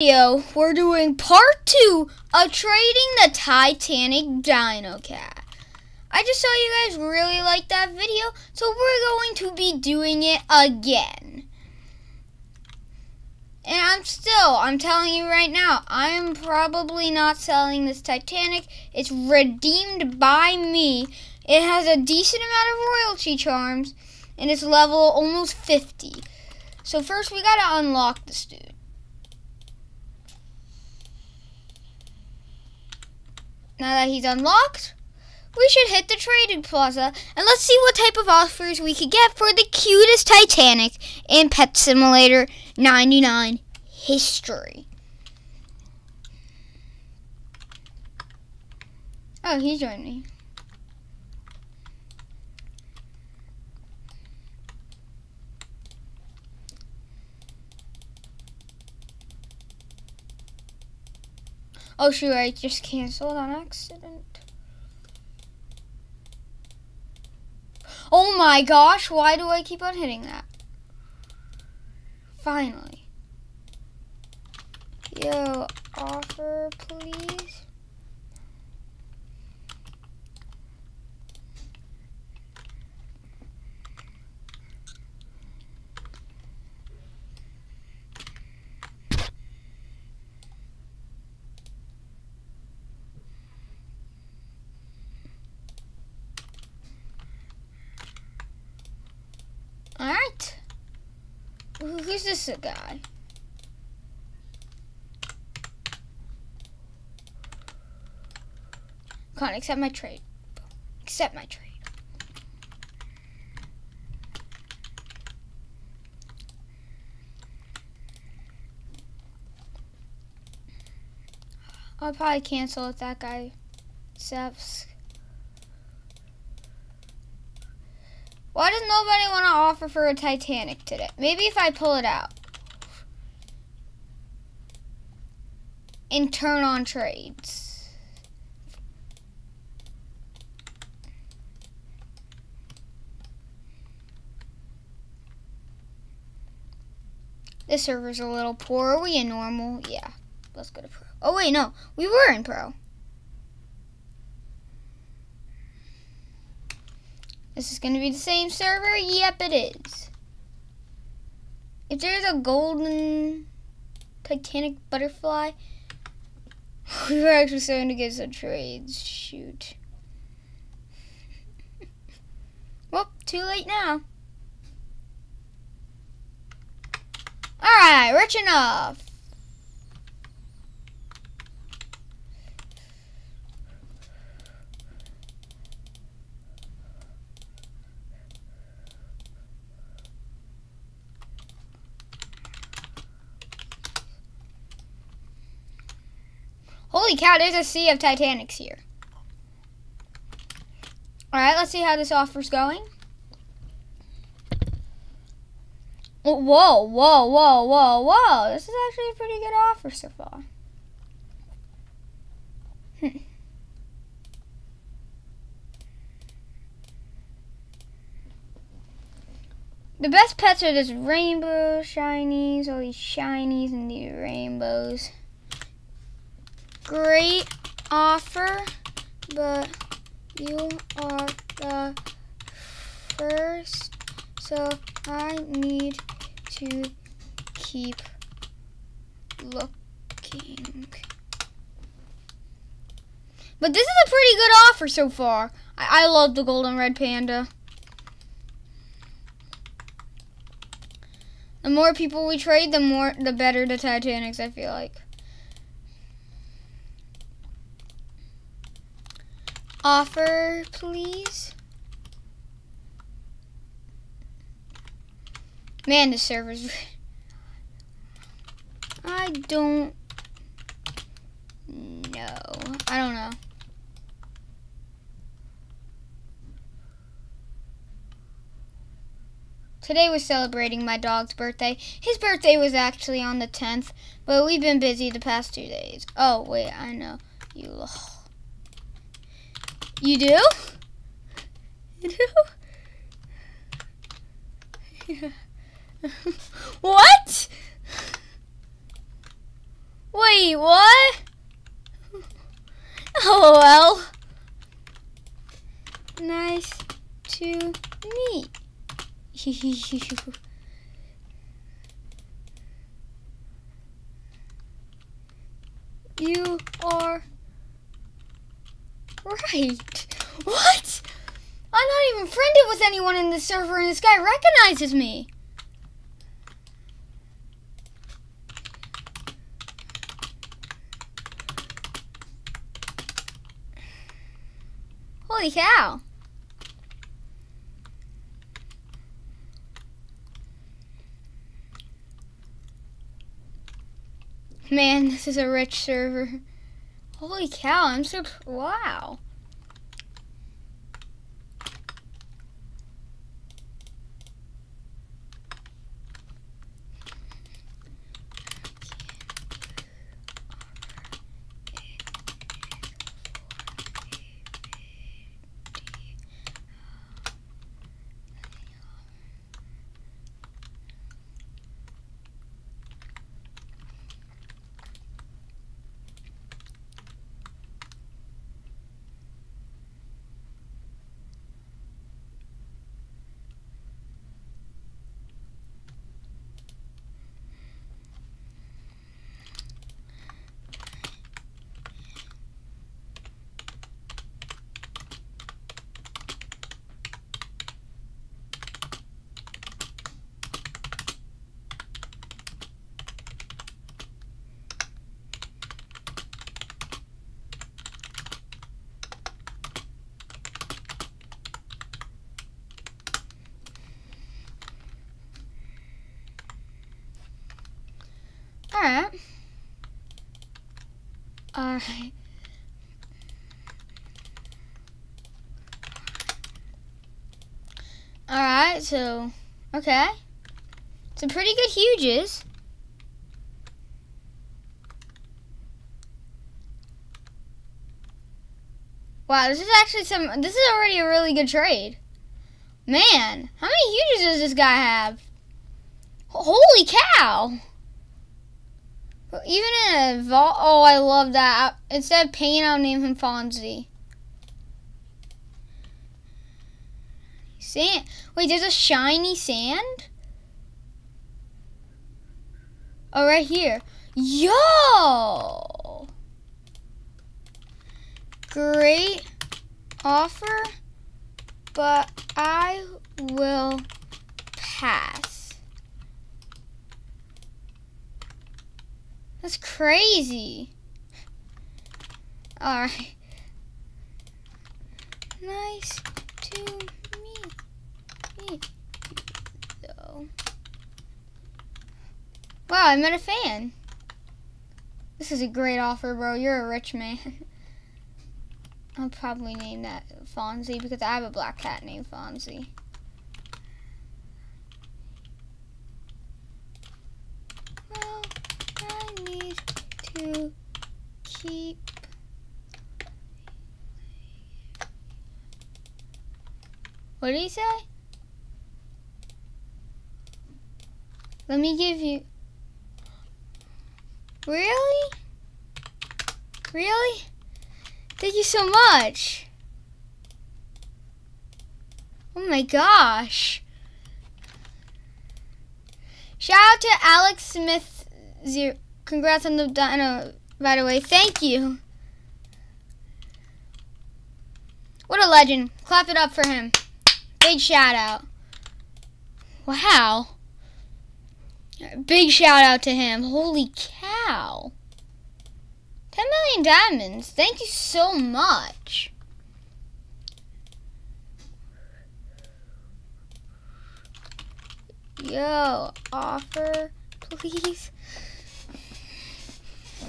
video, we're doing part two of trading the Titanic Dino Cat. I just saw you guys really liked that video, so we're going to be doing it again. And I'm still, I'm telling you right now, I'm probably not selling this Titanic. It's redeemed by me. It has a decent amount of royalty charms, and it's level almost 50. So first we gotta unlock this dude. Now that he's unlocked, we should hit the trading plaza and let's see what type of offers we could get for the cutest Titanic in Pet Simulator 99 history. Oh, he joined me. Oh shoot, I just canceled on accident. Oh my gosh, why do I keep on hitting that? Finally. Yo, offer please. Alright. This guy? Can't accept my trade. Accept my trade. I'll probably cancel if that guy accepts. Why does nobody want to offer for a Titanic today? Maybe if I pull it out. And turn on trades. This server's a little poor. Are we in normal? Yeah. Let's go to pro. Oh, wait, no. We were in pro. This is going to be the same server? Yep, it is. If there's a golden Titanic butterfly, we were actually starting to get some trades. Shoot. well, too late now. Alright, rich enough. Holy cow, there's a sea of Titanics here. Alright, let's see how this offer's going. Whoa, whoa, whoa, whoa, whoa. This is actually a pretty good offer so far. Hmm. The best pets are this rainbow shinies, all these shinies and these rainbows great offer, but you are the first, so I need to keep looking. But this is a pretty good offer so far. I, I love the golden red panda. The more people we trade, the more the better the Titanics, I feel like. Offer, please? Man, the server's... I don't know. I don't know. Today was celebrating my dog's birthday. His birthday was actually on the 10th, but we've been busy the past two days. Oh, wait, I know. You... You do? You do? Yeah. what? Wait, what? Oh, LOL. Nice to meet you. You are right. What? I'm not even friended with anyone in the server and this guy recognizes me. Holy cow. Man, this is a rich server. Holy cow, I'm so, wow. Alright. Alright. Alright, so, okay. Some pretty good huges. Wow, this is actually some, this is already a really good trade. Man, how many huges does this guy have? Holy cow! Even in a vault, oh, I love that. Instead of paint, I'll name him Fonzie. Sand. Wait, there's a shiny sand? Oh, right here. Yo! Great offer, but I will pass. That's crazy. Alright. Nice to meet, though. Wow, I met a fan. This is a great offer, bro. You're a rich man. I'll probably name that Fonzie because I have a black cat named Fonzie. to keep What did he say? Let me give you Really? Really? Thank you so much. Oh my gosh. Shout out to Alex Smith zero Congrats on the dino, by the way. Thank you. What a legend. Clap it up for him. Big shout out. Wow. Big shout out to him. Holy cow. 10 million diamonds. Thank you so much. Yo, offer, please.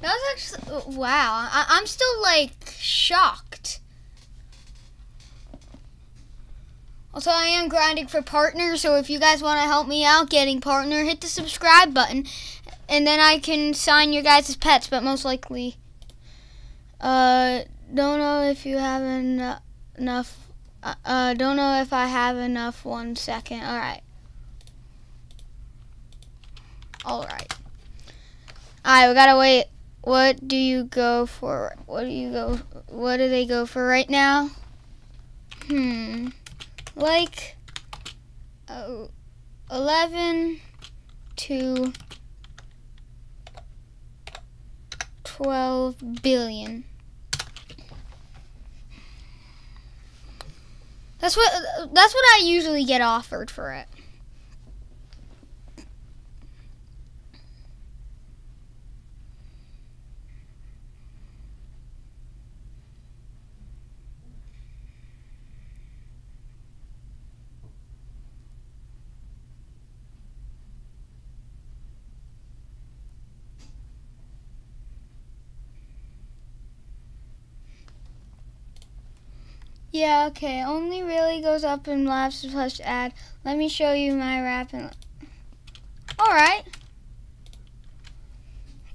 That was actually, wow. I, I'm still like shocked. Also, I am grinding for partner, so if you guys want to help me out getting partner, hit the subscribe button, and then I can sign your guys' as pets, but most likely, uh, don't know if you have en enough, uh, uh, don't know if I have enough, one second, alright. Alright. Alright, we gotta wait what do you go for? What do you go? What do they go for right now? Hmm, like uh, eleven to twelve billion. That's what that's what I usually get offered for it. Yeah, okay. Only really goes up in labs plus add. Let me show you my rap and Alright.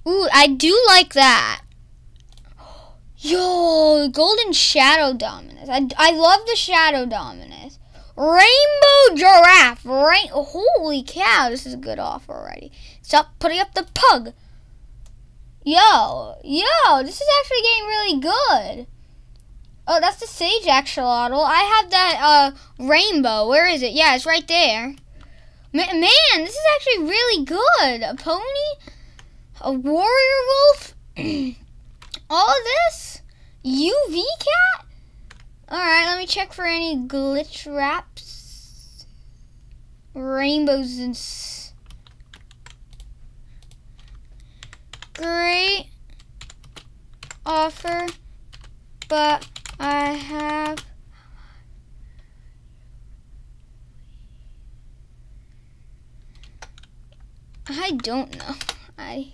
Ooh, I do like that. Yo, Golden Shadow Dominus. I, I love the Shadow Dominus. Rainbow Giraffe. Rain Holy cow, this is a good offer already. Stop putting up the pug. Yo, yo, this is actually getting really good. Oh, that's the Sage Axolotl. I have that uh, rainbow. Where is it? Yeah, it's right there. Man, this is actually really good. A pony? A warrior wolf? All of this? UV cat? Alright, let me check for any glitch wraps. Rainbows and... Great offer, but I have I don't know. I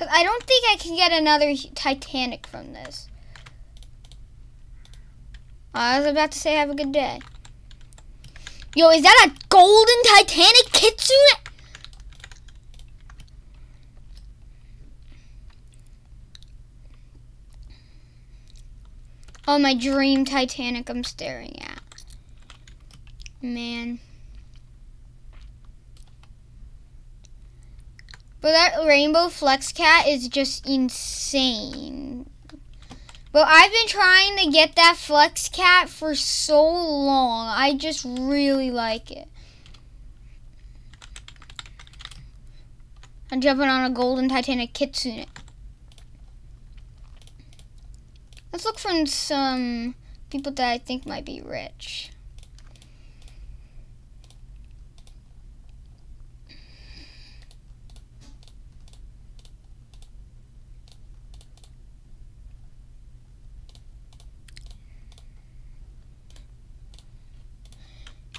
Because I don't think I can get another Titanic from this. Oh, I was about to say have a good day. Yo, is that a golden Titanic Kitsune? Oh, my dream Titanic I'm staring at. Man. But that rainbow flex cat is just insane. But I've been trying to get that flex cat for so long. I just really like it. I'm jumping on a golden Titanic Kitsune. Let's look for some people that I think might be rich.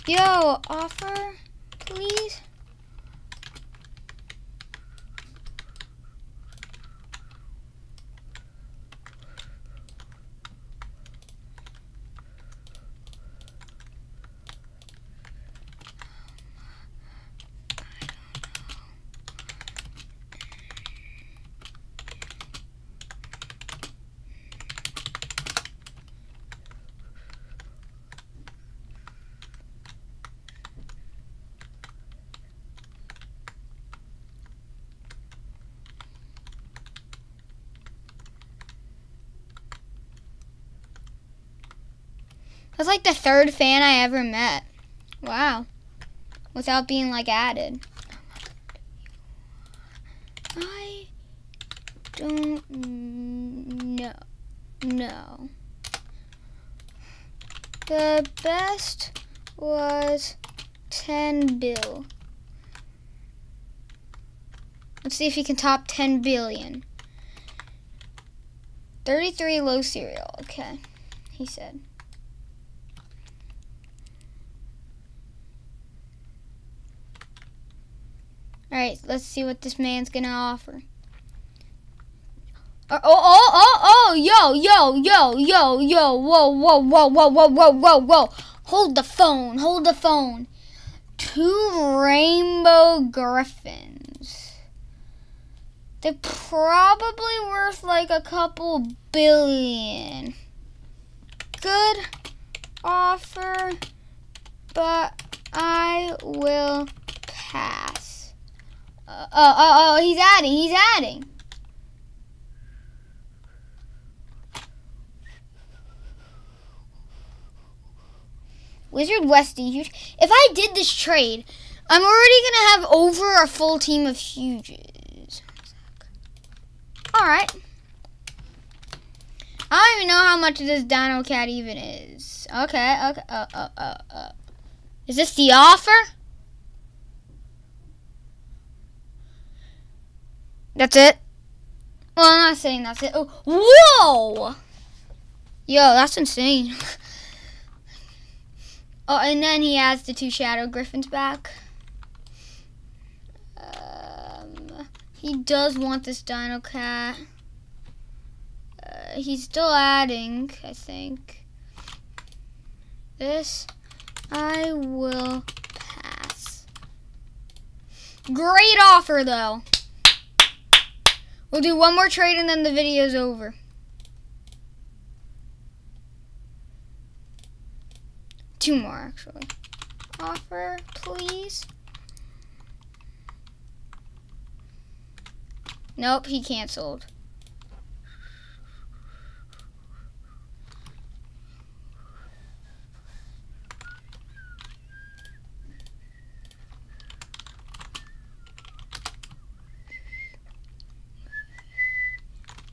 Yo, offer, please. That's like the third fan I ever met. Wow. Without being like added. I don't know. No. The best was 10 bill. Let's see if he can top 10 billion. 33 low serial. Okay, he said. Alright, let's see what this man's gonna offer. Uh, oh, oh, oh, oh, yo, yo, yo, yo, yo, whoa, whoa, whoa, whoa, whoa, whoa, whoa, whoa. Hold the phone, hold the phone. Two rainbow griffins. They're probably worth like a couple billion. Good offer, but I will pass. Uh, oh, oh, oh, he's adding, he's adding. Wizard Westie, huge. If I did this trade, I'm already gonna have over a full team of huges. All right. I don't even know how much this Dino Cat even is. Okay, okay. Uh, uh, uh, uh. Is this the offer? That's it? Well, I'm not saying that's it. Oh, whoa! Yo, that's insane. oh, and then he has the two Shadow Griffins back. Um, he does want this Dino Cat. Uh, he's still adding, I think. This, I will pass. Great offer, though. We'll do one more trade and then the video's over. Two more, actually. Offer, please. Nope, he canceled.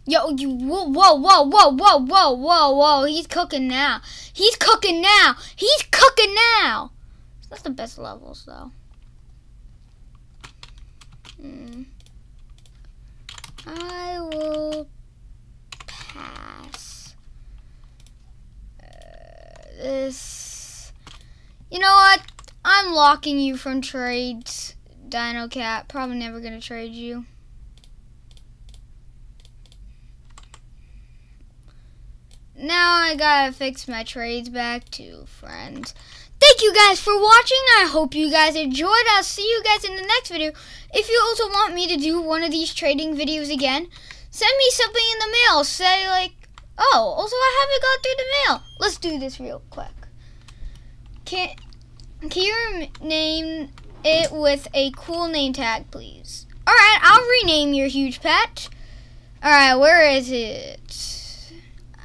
Yo, you, whoa, whoa, whoa, whoa, whoa, whoa, whoa, whoa. He's cooking now. He's cooking now. He's cooking now. That's the best levels, though. Hmm. I will pass. Uh, this. You know what? I'm locking you from trades, Dino Cat. Probably never gonna trade you. Now I gotta fix my trades back to friends. Thank you guys for watching. I hope you guys enjoyed. I'll see you guys in the next video. If you also want me to do one of these trading videos again, send me something in the mail. Say like, oh, also I haven't got through the mail. Let's do this real quick. Can, can you name it with a cool name tag, please? Alright, I'll rename your huge pet. Alright, where is it?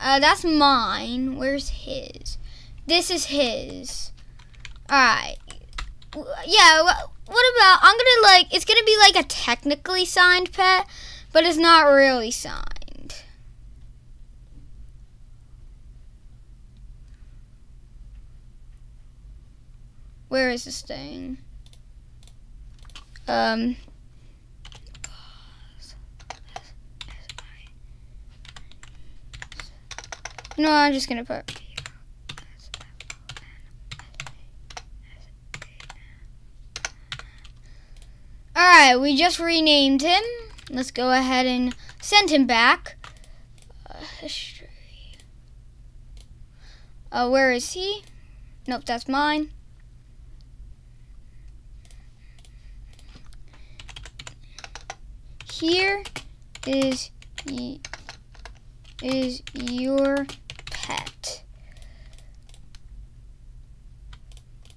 Uh, that's mine. Where's his? This is his. Alright. Yeah, what about, I'm gonna like, it's gonna be like a technically signed pet, but it's not really signed. Where is this thing? Um... No, I'm just gonna put. Alright, we just renamed him. Let's go ahead and send him back. Uh, history. Uh, where is he? Nope, that's mine. Here is is your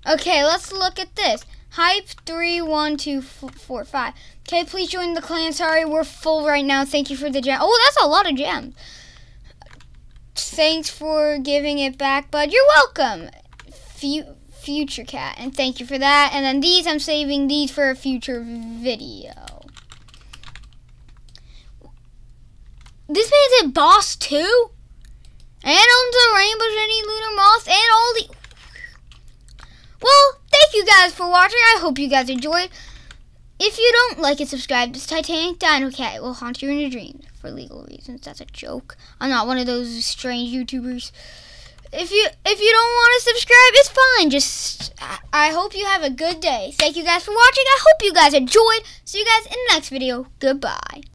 Okay, let's look at this. Hype three one two four five. Okay, please join the clan. Sorry, we're full right now. Thank you for the gem. Oh, that's a lot of gems. Thanks for giving it back, bud. You're welcome. future cat, and thank you for that. And then these, I'm saving these for a future video. This man's a boss too? And on the Rainbow Jenny Lunar Moth and all the... Well, thank you guys for watching. I hope you guys enjoyed. If you don't like it, subscribe. This Titanic Dino Cat will haunt you in your dreams for legal reasons. That's a joke. I'm not one of those strange YouTubers. if you if you don't want to subscribe, it's fine. Just I hope you have a good day. Thank you guys for watching. I hope you guys enjoyed. See you guys in the next video. Goodbye.